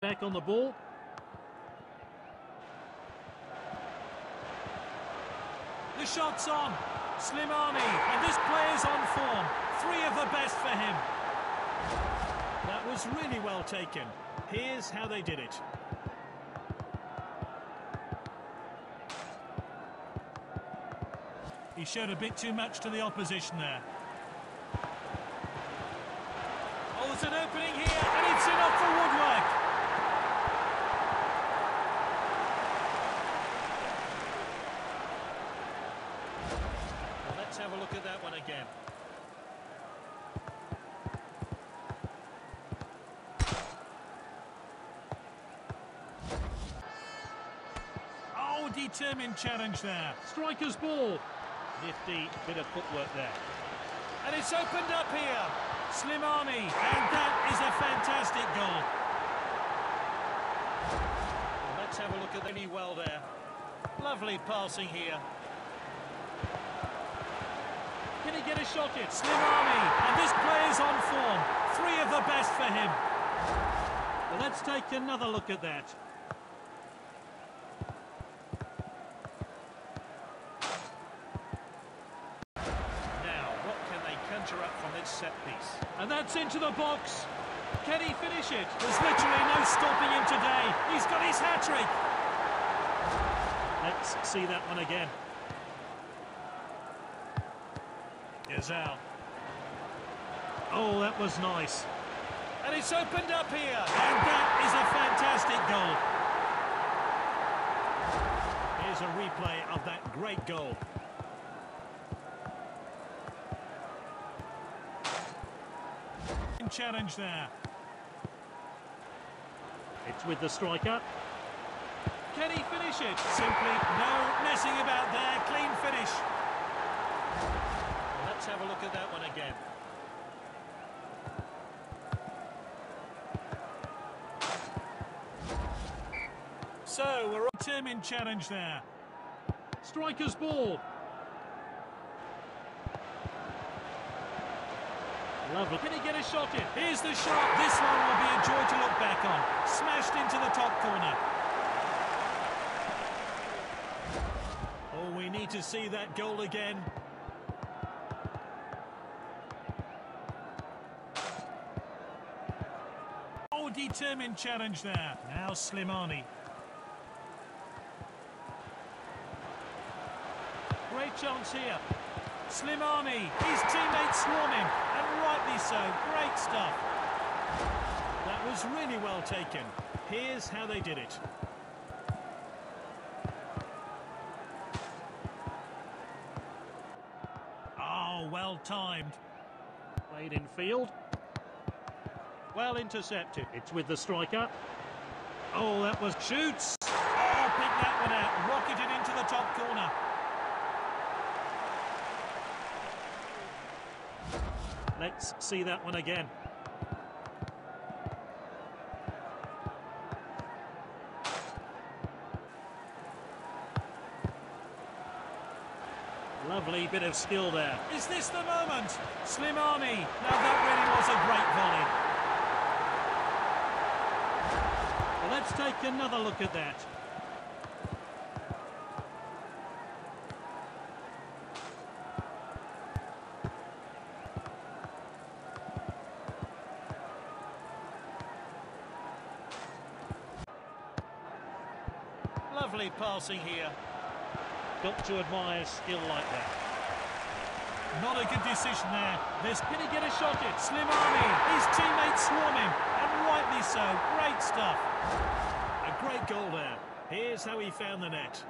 Back on the ball. The shot's on. Slimani, and this player's on form. Three of the best for him. That was really well taken. Here's how they did it. He showed a bit too much to the opposition there. Oh, there's an opening here, and it's in off the woodwork. Well, let's have a look at that one again. Oh, determined challenge there. Striker's ball. Nifty bit of footwork there. And it's opened up here. Slimani, and that is a fantastic goal. Well, let's have a look at any well there. Lovely passing here. Can he get a shot in? Slimani, and this player's on form. Three of the best for him. Well, let's take another look at that. Now, what can they conjure up from this set piece? And that's into the box. Can he finish it? There's literally no stopping him today. He's got his hat-trick. Let's see that one again. Gazal. Oh, that was nice. And it's opened up here. And that is a fantastic goal. Here's a replay of that great goal. Challenge there. It's with the striker. Can he finish it? Simply no messing about there. Clean finish. Let's have a look at that one again. So, we're on determined challenge there. Striker's ball. Lovely. Can he get a shot in? Here's the shot. This one will be a joy to look back on. Smashed into the top corner. Oh, we need to see that goal again. Oh, determined challenge there. Now Slimani. Great chance here. Slimani, his teammates swarm him, and rightly so. Great stuff. That was really well taken. Here's how they did it. Oh, well timed. Played in field. Well intercepted. It's with the striker. Oh, that was shoots. Oh, pick that one out. Rocketed into the top corner. Let's see that one again. Lovely bit of skill there. Is this the moment? Slimani. Now that really was a great volley. Let's take another look at that. Lovely passing here. Got to admire skill like that. Not a good decision there. This can he get a shot at? Slimani, his teammates swarm him, and rightly so. Great stuff. A great goal there. Here's how he found the net.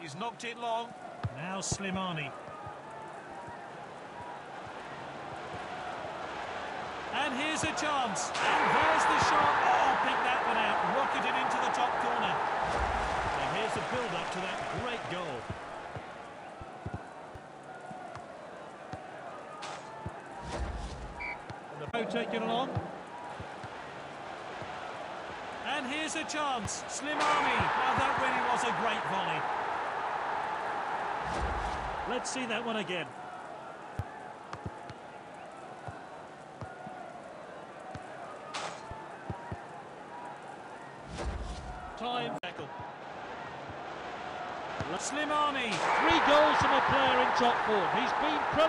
He's knocked it long. Now Slimani. And here's a chance. And there's the shot. Oh, pick that one out. Rocketed into the top corner. And here's the build-up to that great goal. Taken along. And here's a chance. Slimani. Now that really was a great volley. Let's see that one again. time. Slimani, three goals from a player in top form. He's been pro.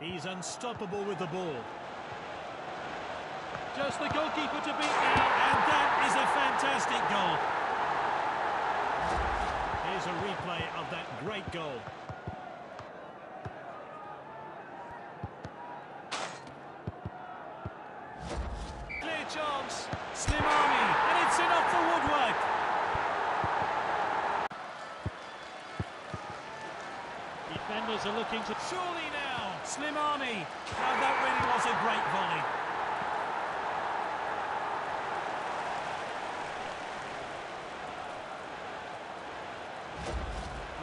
He's unstoppable with the ball. Just the goalkeeper to beat now, and that is a fantastic goal. Here's a replay of that great goal. Chance. Slimani, and it's in off the woodwork. Defenders are looking to. Surely now, Slimani. Now that really was a great volley.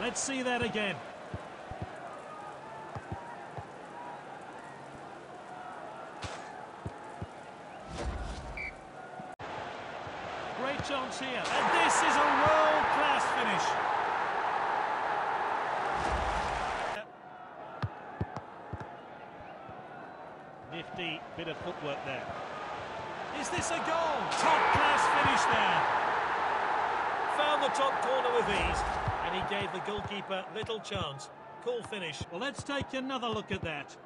Let's see that again. Great chance here, and this is a world-class finish. Nifty bit of footwork there. Is this a goal? Top-class finish there. Found the top corner with ease, and he gave the goalkeeper little chance. Cool finish. Well, let's take another look at that.